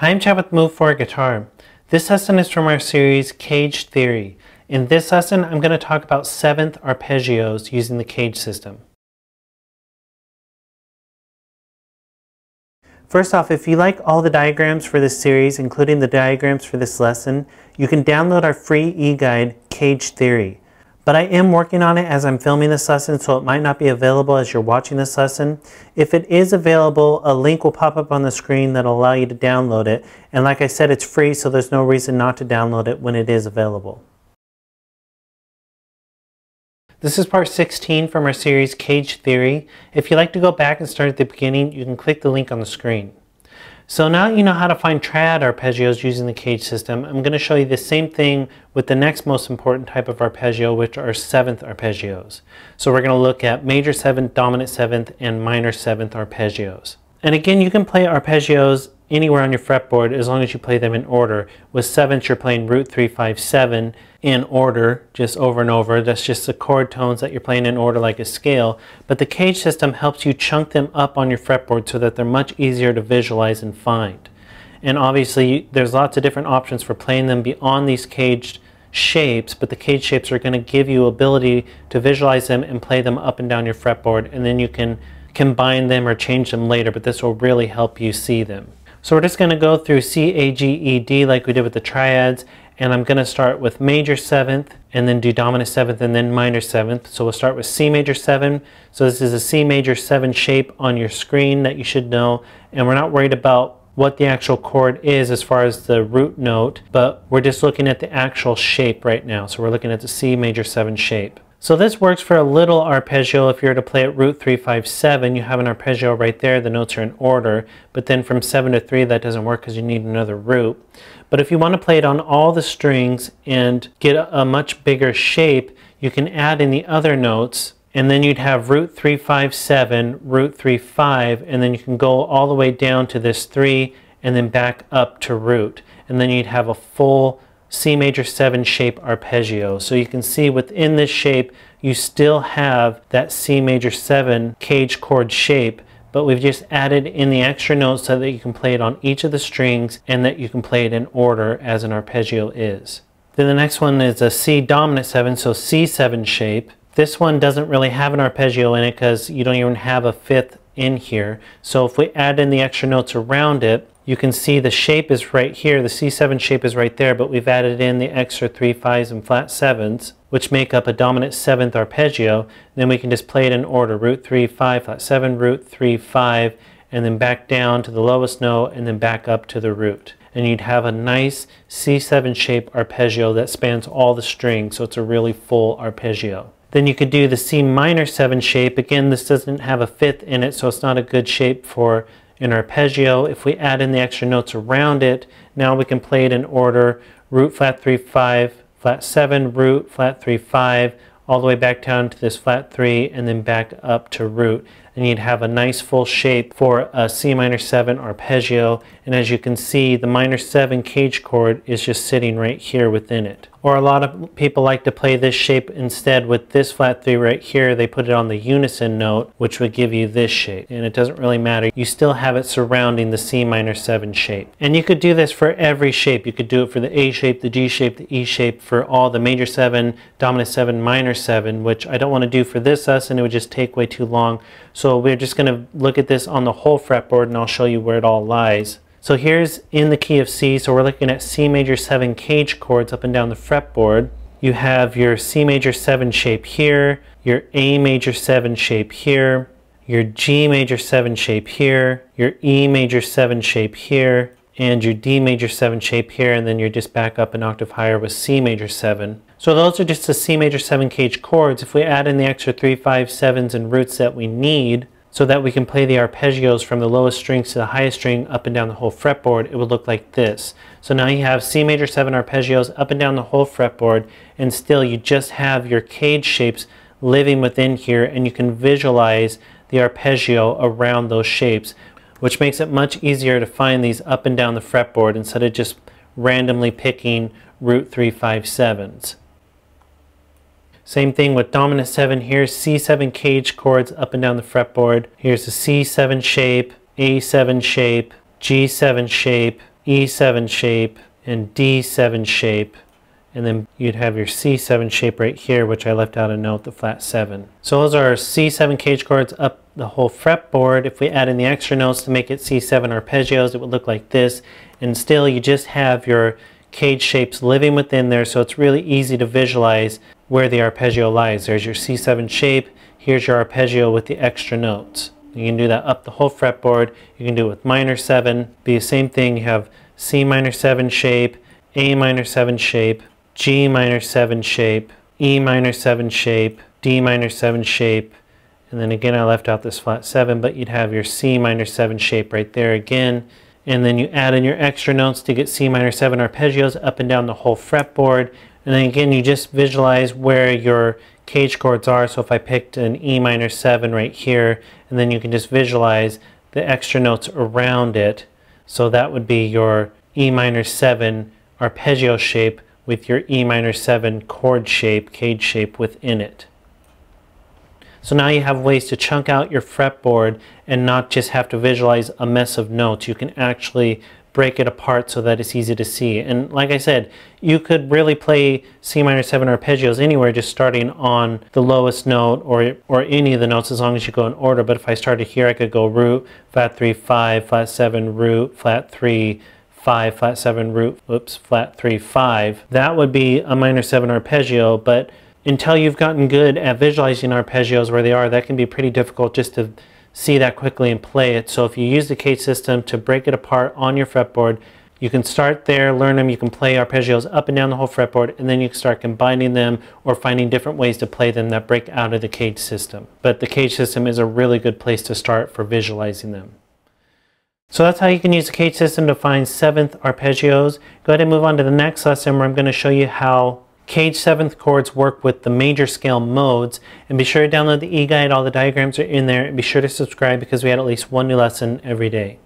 Hi, I'm Chad with Move Forward Guitar. This lesson is from our series CAGED Theory. In this lesson, I'm going to talk about seventh arpeggios using the CAGED system. First off, if you like all the diagrams for this series, including the diagrams for this lesson, you can download our free e-guide, CAGED Theory. But I am working on it as I'm filming this lesson, so it might not be available as you're watching this lesson. If it is available, a link will pop up on the screen that'll allow you to download it. And like I said, it's free, so there's no reason not to download it when it is available. This is part 16 from our series CAGED Theory. If you'd like to go back and start at the beginning, you can click the link on the screen. So now you know how to find triad arpeggios using the CAGED system. I'm going to show you the same thing with the next most important type of arpeggio, which are seventh arpeggios. So we're going to look at major seventh, dominant seventh, and minor seventh arpeggios. And again, you can play arpeggios anywhere on your fretboard as long as you play them in order. With sevenths, you're playing root 3, 5, 7 in order, just over and over. That's just the chord tones that you're playing in order like a scale. But the CAGED system helps you chunk them up on your fretboard so that they're much easier to visualize and find. And obviously, there's lots of different options for playing them beyond these caged shapes, but the CAGED shapes are going to give you ability to visualize them and play them up and down your fretboard, and then you can combine them or change them later, but this will really help you see them. So we're just going to go through C, A, G, E, D like we did with the triads. And I'm going to start with major seventh and then do dominant seventh and then minor seventh. So we'll start with C major seven. So this is a C major seven shape on your screen that you should know. And we're not worried about what the actual chord is as far as the root note, but we're just looking at the actual shape right now. So we're looking at the C major seven shape. So this works for a little arpeggio. If you were to play at root 3, 5, 7, you have an arpeggio right there. The notes are in order. But then from 7 to 3, that doesn't work because you need another root. But if you want to play it on all the strings and get a, much bigger shape, you can add in the other notes. And then you'd have root 3, 5, 7, root 3, 5, and then you can go all the way down to this 3 and then back up to root. And then you'd have a full C major 7 shape arpeggio. So you can see within this shape you still have that C major 7 CAGED chord shape but we've just added in the extra notes so that you can play it on each of the strings and that you can play it in order as an arpeggio is. Then the next one is a C dominant 7, so C7 shape. This one doesn't really have an arpeggio in it because you don't even have a fifth in here. So if we add in the extra notes around it, you can see the shape is right here. The C7 shape is right there, but we've added in the extra three fives and flat sevens, which make up a dominant seventh arpeggio. Then we can just play it in order. Root 3, 5, flat 7, root 3, 5, and then back down to the lowest note, and then back up to the root. And you'd have a nice C7 shape arpeggio that spans all the strings, so it's a really full arpeggio. Then you could do the C minor 7 shape. Again, this doesn't have a fifth in it, so it's not a good shape for an arpeggio. If we add in the extra notes around it, now we can play it in order. Root, flat 3, 5, flat 7, root, flat 3, 5, all the way back down to this flat 3, and then back up to root. And you'd have a nice full shape for a C minor 7 arpeggio. And as you can see, the minor 7 CAGED chord is just sitting right here within it. Or a lot of people like to play this shape instead with this flat 3 right here. They put it on the unison note, which would give you this shape. And it doesn't really matter. You still have it surrounding the C minor 7 shape. And you could do this for every shape. You could do it for the A shape, the G shape, the E shape, for all the major 7, dominant 7, minor 7, which I don't want to do for this lesson. It would just take way too long. So we're just going to look at this on the whole fretboard and I'll show you where it all lies. So here's in the key of C, so we're looking at C major 7 CAGED chords up and down the fretboard. You have your C major 7 shape here, your A major 7 shape here, your G major 7 shape here, your E major 7 shape here, and your D major 7 shape here, and then you're just back up an octave higher with C major 7. So those are just the C major 7 CAGED chords. If we add in the extra 3, 5, 7s and roots that we need, so that we can play the arpeggios from the lowest strings to the highest string up and down the whole fretboard, it would look like this. So now you have C major 7 arpeggios up and down the whole fretboard, and still you just have your CAGED shapes living within here, and you can visualize the arpeggio around those shapes, which makes it much easier to find these up and down the fretboard instead of just randomly picking root 3, 5, 7s. Same thing with dominant 7. Here's C7 CAGED chords up and down the fretboard. Here's a C7 shape, A7 shape, G7 shape, E7 shape and D7 shape and then you'd have your C7 shape right here, which I left out a note, the flat 7. So those are our C7 CAGED chords up the whole fretboard. If we add in the extra notes to make it C7 arpeggios, it would look like this. And still, you just have your CAGED shapes living within there, so it's really easy to visualize where the arpeggio lies. There's your C7 shape, here's your arpeggio with the extra notes. You can do that up the whole fretboard. You can do it with minor 7, be the same thing. You have C minor 7 shape, A minor 7 shape, G minor 7 shape, E minor 7 shape, D minor 7 shape, and then again I left out this flat 7, but you'd have your C minor 7 shape right there again. And then you add in your extra notes to get C minor 7 arpeggios up and down the whole fretboard. And then again, you just visualize where your CAGED chords are. So if I picked an E minor 7 right here, and then you can just visualize the extra notes around it. So that would be your E minor 7 arpeggio shape with your E minor 7 chord shape, CAGED shape within it. So now you have ways to chunk out your fretboard and not just have to visualize a mess of notes. You can actually break it apart so that it's easy to see. And like I said, you could really play C minor 7 arpeggios anywhere just starting on the lowest note or, or any of the notes as long as you go in order. But if I started here, I could go root, flat 3, 5, flat 7, root, flat 3, 5, flat 7, root, whoops, flat 3, 5. That would be a minor 7 arpeggio, but until you've gotten good at visualizing arpeggios where they are, that can be pretty difficult just to see that quickly and play it. So if you use the CAGED system to break it apart on your fretboard, you can start there, learn them, you can play arpeggios up and down the whole fretboard, and then you can start combining them or finding different ways to play them that break out of the CAGED system. But the CAGED system is a really good place to start for visualizing them. So that's how you can use the CAGED system to find seventh arpeggios. Go ahead and move on to the next lesson where I'm going to show you how CAGED seventh chords work with the major scale modes. And be sure to download the e-guide, all the diagrams are in there, and be sure to subscribe because we had at least one new lesson every day.